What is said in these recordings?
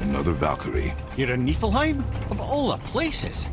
Another Valkyrie. You're in Niflheim? Of all the places.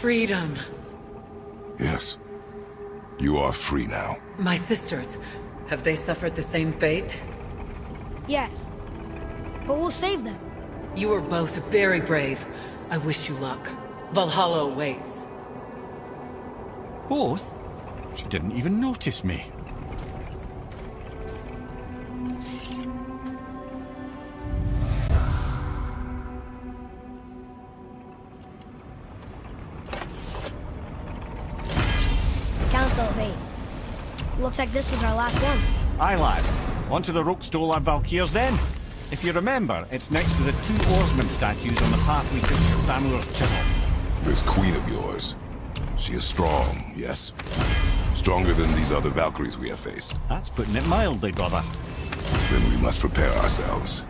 Freedom. Yes. You are free now. My sisters, have they suffered the same fate? Yes. But we'll save them. You are both very brave. I wish you luck. Valhalla awaits. Both? She didn't even notice me. Council of Eight. Looks like this was our last one. Aye, lad. On to the Rokstola Valkyrs then. If you remember, it's next to the two oarsman statues on the path we took to Thamur's chisel. This queen of yours. She is strong, yes? Stronger than these other Valkyries we have faced. That's putting it mildly, brother. Then we must prepare ourselves.